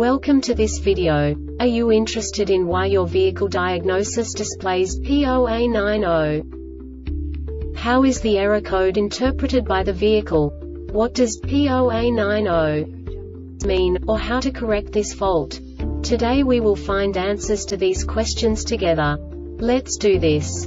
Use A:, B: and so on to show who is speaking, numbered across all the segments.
A: Welcome to this video. Are you interested in why your vehicle diagnosis displays P0A90? How is the error code interpreted by the vehicle? What does P0A90 mean, or how to correct this fault? Today we will find answers to these questions together. Let's do this.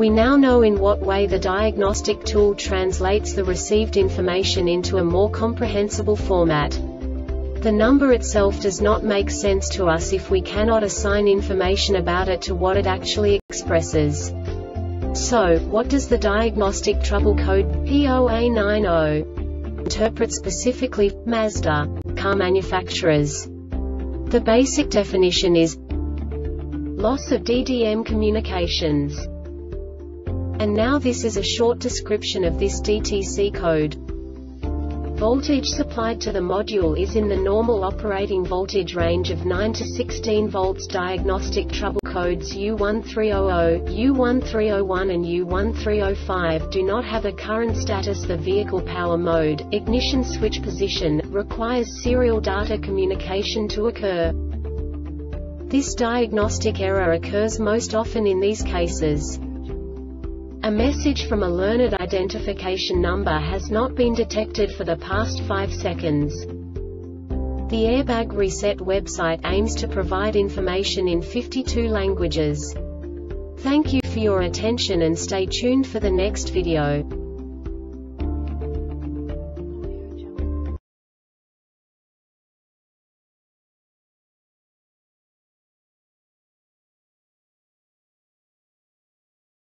A: We now know in what way the diagnostic tool translates the received information into a more comprehensible format. The number itself does not make sense to us if we cannot assign information about it to what it actually expresses. So, what does the diagnostic trouble code P0A90 interpret specifically Mazda car manufacturers? The basic definition is loss of DDM communications. And now this is a short description of this DTC code. Voltage supplied to the module is in the normal operating voltage range of 9 to 16 volts. Diagnostic trouble codes U1300, U1301 and U1305 do not have a current status. The vehicle power mode, ignition switch position, requires serial data communication to occur. This diagnostic error occurs most often in these cases. A message from a learned identification number has not been detected for the past 5 seconds. The Airbag Reset website aims to provide information in 52 languages. Thank you for your attention and stay tuned for the next video.